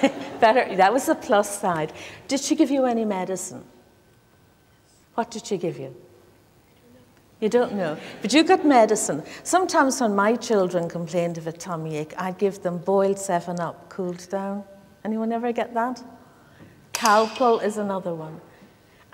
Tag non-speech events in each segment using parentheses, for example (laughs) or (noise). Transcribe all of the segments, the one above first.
(laughs) better. That was the plus side. Did she give you any medicine? What did she give you? You don't know. But you got medicine. Sometimes when my children complained of a tummy ache, I'd give them boiled 7 Up, cooled down. Anyone ever get that? Calpol is another one.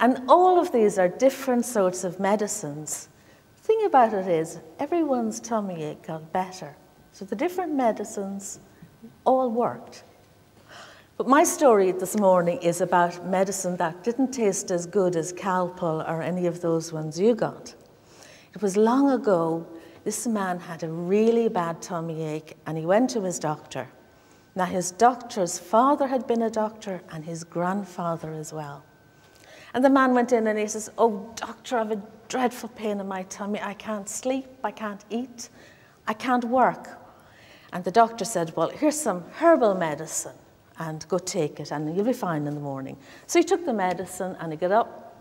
And all of these are different sorts of medicines. The thing about it is, everyone's tummy ache got better. So the different medicines all worked. But my story this morning is about medicine that didn't taste as good as Calpol or any of those ones you got. It was long ago, this man had a really bad tummy ache and he went to his doctor. Now, his doctor's father had been a doctor and his grandfather as well. And the man went in and he says, Oh, doctor, I have a dreadful pain in my tummy. I can't sleep, I can't eat, I can't work. And the doctor said, Well, here's some herbal medicine and go take it and you'll be fine in the morning. So he took the medicine and he got up,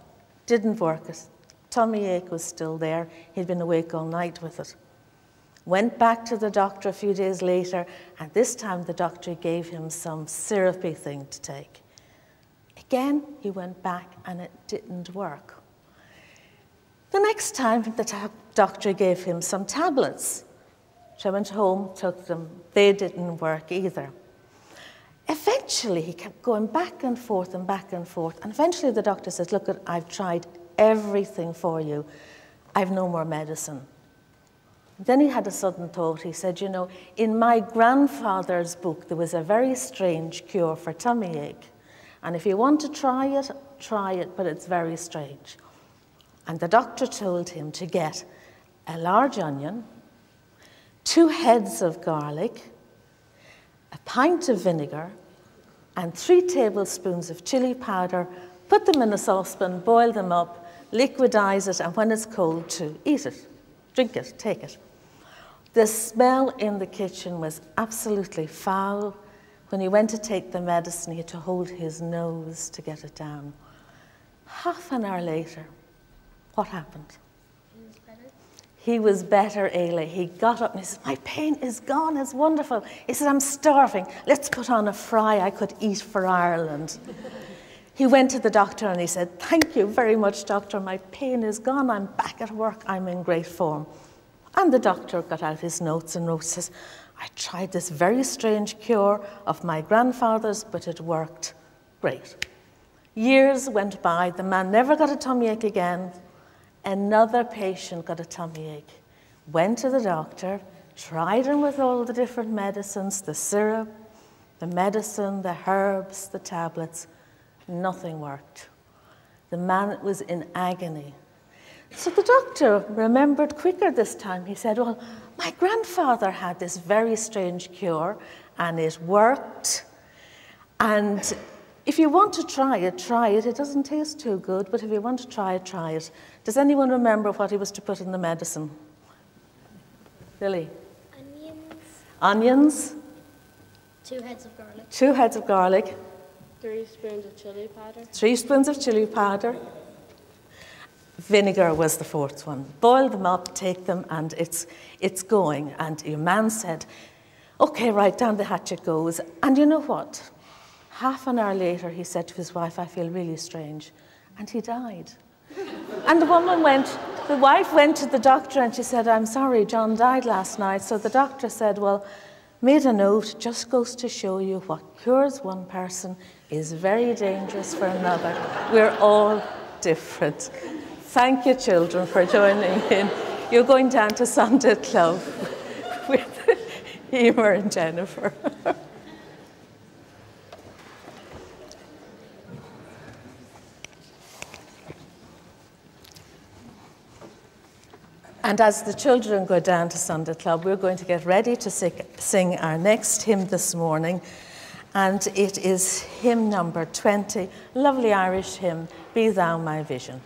didn't work. His tummy ache was still there. He'd been awake all night with it. Went back to the doctor a few days later, and this time the doctor gave him some syrupy thing to take. Again, he went back and it didn't work. The next time, the doctor gave him some tablets. So I went home, took them. They didn't work either. Eventually, he kept going back and forth and back and forth. And eventually, the doctor says, Look, I've tried everything for you. I've no more medicine. Then he had a sudden thought. He said, You know, in my grandfather's book, there was a very strange cure for tummy ache. And if you want to try it, try it, but it's very strange. And the doctor told him to get a large onion, two heads of garlic, a pint of vinegar, and three tablespoons of chili powder. Put them in a saucepan, boil them up, liquidize it, and when it's cold, to eat it. Drink it, take it. The smell in the kitchen was absolutely foul. When he went to take the medicine, he had to hold his nose to get it down. Half an hour later, what happened? He was better. Ayla. He got up and he said, My pain is gone, it's wonderful. He said, I'm starving. Let's put on a fry I could eat for Ireland. he went to the doctor and he said, Thank you very much, doctor. My pain is gone. I'm back at work. I'm in great form. And the doctor got out his notes and wrote, says, I tried this very strange cure of my grandfather's, but it worked great. Years went by, the man never got a tummy ache again. Another patient got a tummy ache, went to the doctor, tried him with all the different medicines the syrup, the medicine, the herbs, the tablets. Nothing worked. The man was in agony. So the doctor remembered quicker this time. He said, Well, my grandfather had this very strange cure and it worked. And if you want to try it, try it. It doesn't taste too good, but if you want to try it, try it. Does anyone remember what he was to put in the medicine? Lily? Onions. Onions? Two heads of garlic. Two heads of garlic. Three spoons of chili powder. Three spoons of chili powder. Vinegar was the fourth one. Boil them up, take them, and it's, it's going. And your man said, Okay, right, down the hatch it goes. And you know what? Half an hour later, he said to his wife, I feel really strange. And he died. and the woman went, the wife went to the doctor and she said, I'm sorry, John died last night. So the doctor said, Well, made a note, just goes to show you what cures one person is very dangerous for another. We're all different. Thank you, children, for joining in. You're going down to Sunday Club (laughs) with Emer and Jennifer. (laughs) And as the children go down to Sunday Club, we're going to get ready to sing our next hymn this morning. And it is hymn number 20, lovely Irish hymn, Be Thou My Vision.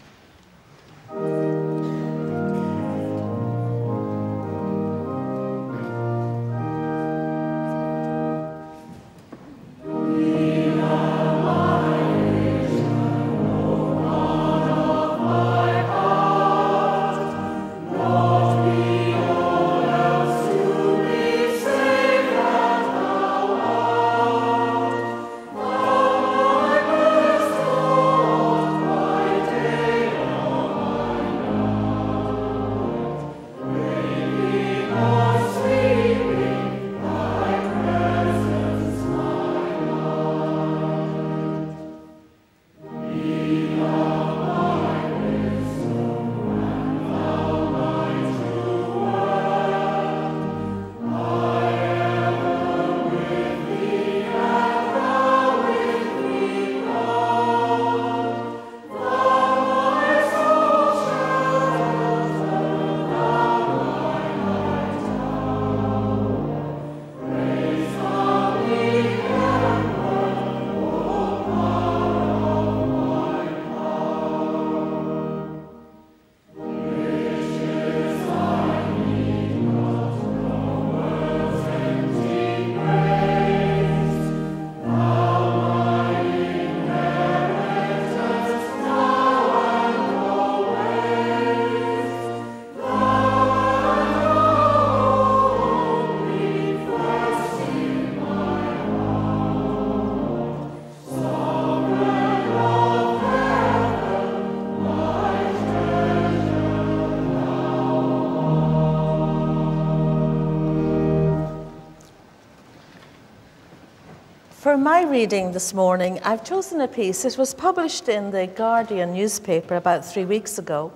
For my reading this morning, I've chosen a piece. It was published in the Guardian newspaper about three weeks ago,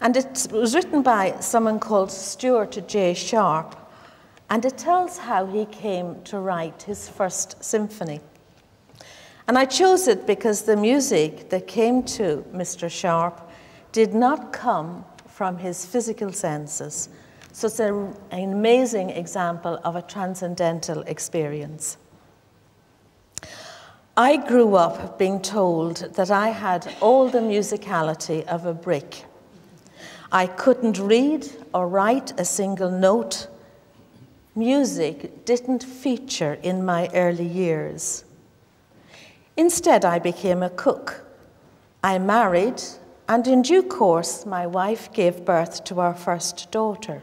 and it was written by someone called Stuart J. Sharp, and it tells how he came to write his first symphony. And I chose it because the music that came to Mr. Sharp did not come from his physical senses. So it's an amazing example of a transcendental experience. I grew up being told that I had all the musicality of a brick. I couldn't read or write a single note. Music didn't feature in my early years. Instead, I became a cook. I married, and in due course, my wife gave birth to our first daughter.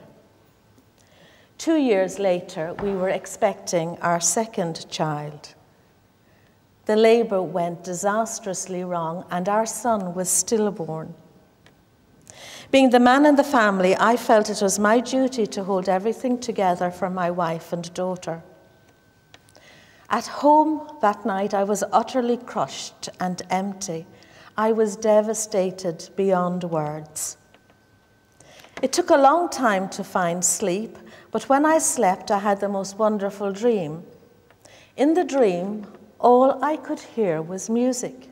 Two years later, we were expecting our second child. The labour went disastrously wrong, and our son was stillborn. Being the man in the family, I felt it was my duty to hold everything together for my wife and daughter. At home that night, I was utterly crushed and empty. I was devastated beyond words. It took a long time to find sleep, but when I slept, I had the most wonderful dream. In the dream, all I could hear was music.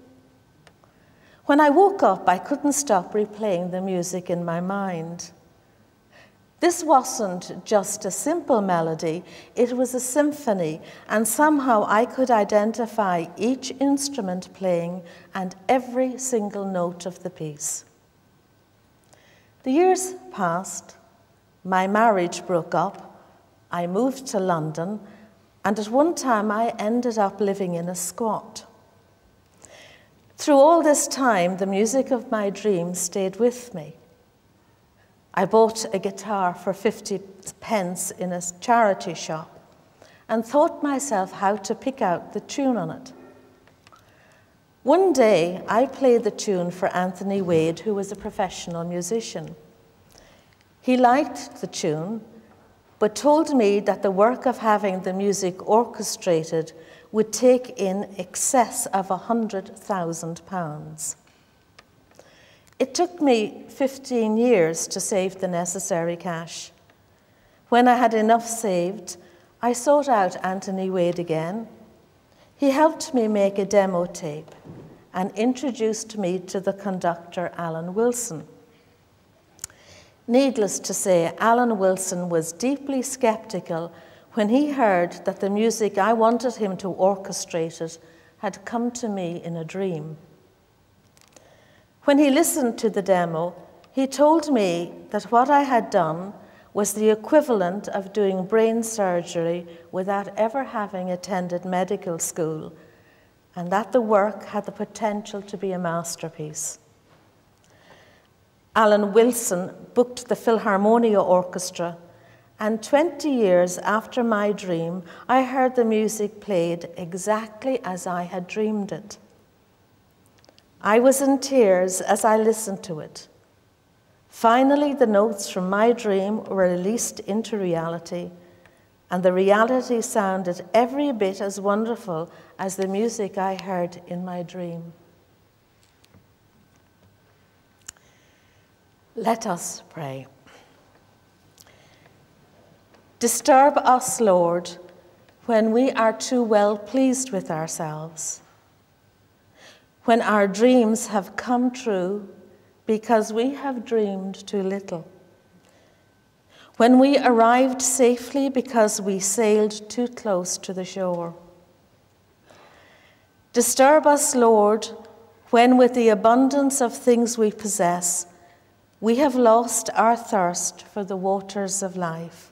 When I woke up, I couldn't stop replaying the music in my mind. This wasn't just a simple melody, it was a symphony, and somehow I could identify each instrument playing and every single note of the piece. The years passed, my marriage broke up, I moved to London, and at one time I ended up living in a squat. Through all this time, the music of my dreams stayed with me. I bought a guitar for 50 pence in a charity shop and taught myself how to pick out the tune on it. One day, I played the tune for Anthony Wade, who was a professional musician. He liked the tune, but told me that the work of having the music orchestrated would take in excess of £100,000. It took me 15 years to save the necessary cash. When I had enough saved, I sought out Anthony Wade again. He helped me make a demo tape and introduced me to the conductor, Alan Wilson. Needless to say, Alan Wilson was deeply skeptical when he heard that the music I wanted him to orchestrate it had come to me in a dream. When he listened to the demo, he told me that what I had done was the equivalent of doing brain surgery without ever having attended medical school, and that the work had the potential to be a masterpiece. Alan Wilson booked the Philharmonia Orchestra, and 20 years after my dream, I heard the music played exactly as I had dreamed it. I was in tears as I listened to it. Finally, the notes from my dream were released into reality, and the reality sounded every bit as wonderful as the music I heard in my dream. Let us pray. Disturb us, Lord, when we are too well pleased with ourselves when our dreams have come true because we have dreamed too little. When we arrived safely because we sailed too close to the shore. Disturb us, Lord, when with the abundance of things we possess, we have lost our thirst for the waters of life.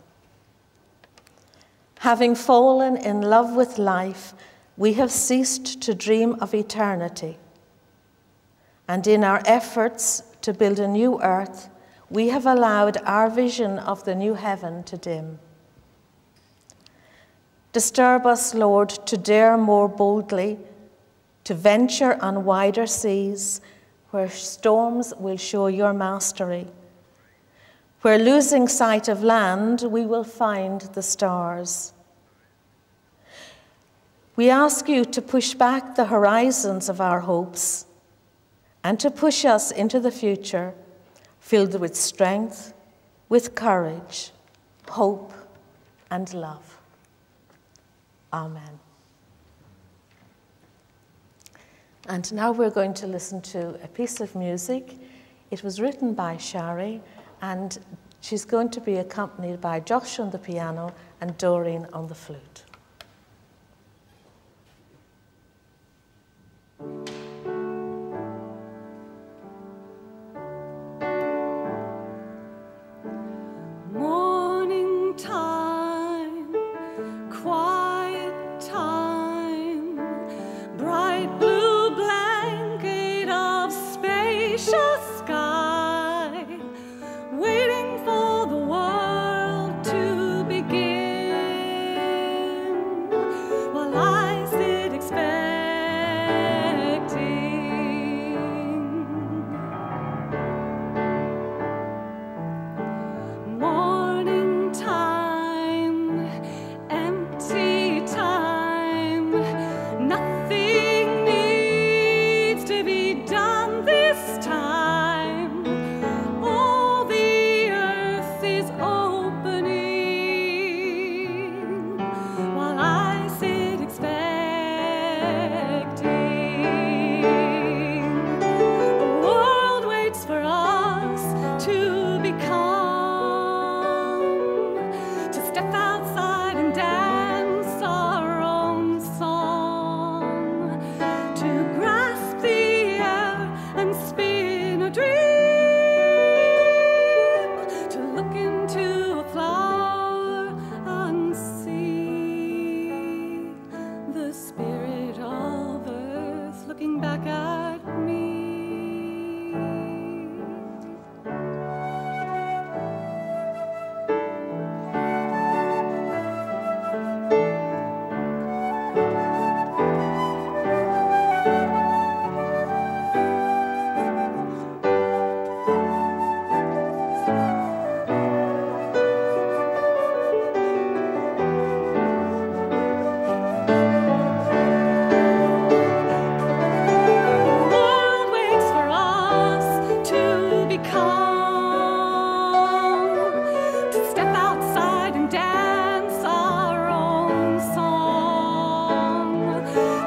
Having fallen in love with life, we have ceased to dream of eternity and in our efforts to build a new earth, we have allowed our vision of the new heaven to dim. Disturb us, Lord, to dare more boldly, to venture on wider seas where storms will show your mastery. Where losing sight of land, we will find the stars. We ask you to push back the horizons of our hopes and to push us into the future filled with strength, with courage, hope, and love. Amen. And now we're going to listen to a piece of music. It was written by Shari, and she's going to be accompanied by Josh on the piano and Doreen on the flute.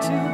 to